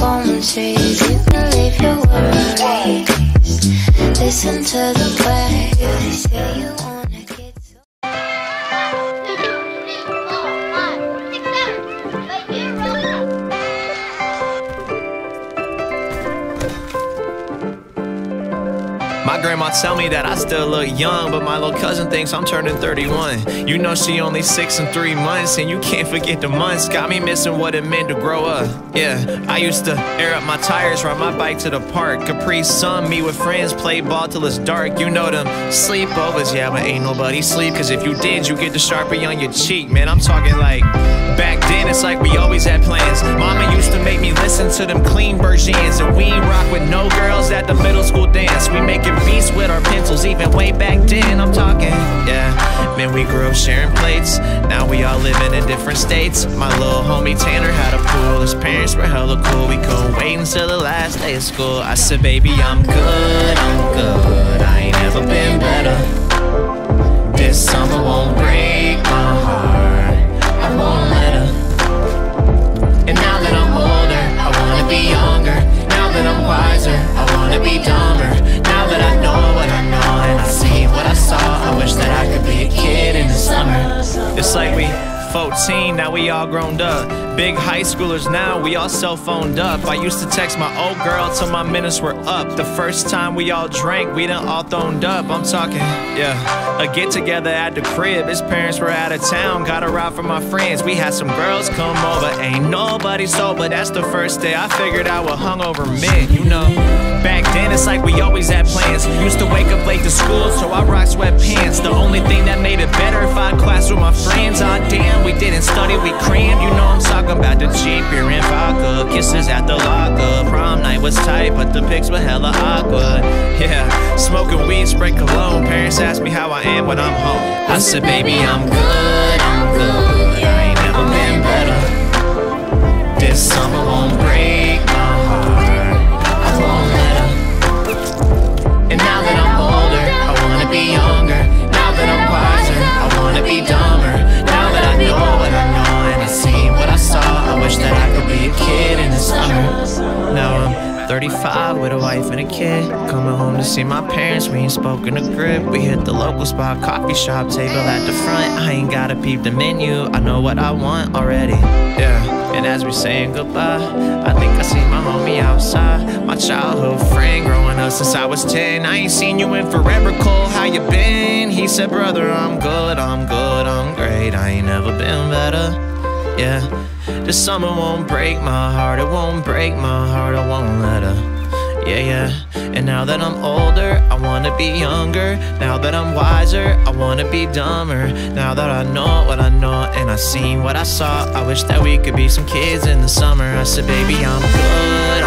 palm trees. You can leave your worries. Listen to the birds. They say you get so. Grandma tell me that I still look young, but my little cousin thinks I'm turning 31. You know she only six and three months, and you can't forget the months. Got me missing what it meant to grow up. Yeah, I used to air up my tires, ride my bike to the park. Capri Sun, me with friends, play ball till it's dark. You know them sleepovers, yeah, but ain't nobody sleep. Cause if you did, you get the sharpie on your cheek. Man, I'm talking like back then, it's like we always had plans. Mama used to make me listen to them clean versions, and we rock with no girls at the middle school dance. We making beats with our pencils, even way back then. I'm talking, yeah. Man, we grew up sharing plates. Now we all living in different states. My little homie Tanner had a pool. His parents were hella cool. We couldn't wait until the last day of school. I said, baby, I'm good, I'm good. I 14, now we all grown up. Big high schoolers now, we all cell phoned up. I used to text my old girl till my minutes were up. The first time we all drank, we done all throned up. I'm talking, yeah. A get together at the crib, his parents were out of town. Got a ride from my friends, we had some girls come over. Ain't nobody sober, that's the first day I figured out what hungover meant, you know. Back then, it's like we always had plans. Used to wake up late to school, so I rock sweatpants. The only thing that made it better if I class with my friends. Damn, we didn't study, we crammed. You know I'm talking about the cheap beer and vodka. Kisses at the locker. Prom night was tight, but the pics were hella awkward. Yeah, smoking weed, spray cologne. Parents ask me how I am when I'm home. I said, baby, I'm good, I'm good. 35 with a wife and a kid. Coming home to see my parents, we ain't spoken a grip. We hit the local spot, coffee shop, table at the front. I ain't gotta peep the menu, I know what I want already. Yeah. And as we saying goodbye, I think I see my homie outside. My childhood friend growing up since I was 10. I ain't seen you in forever, Cole. How you been? He said, Brother, I'm good, I'm good, I'm great. I ain't never been better. Yeah. The summer won't break my heart, it won't break my heart, I won't let her. Yeah, yeah. And now that I'm older, I wanna be younger. Now that I'm wiser, I wanna be dumber. Now that I know what I know and I seen what I saw, I wish that we could be some kids in the summer. I said, baby, I'm good,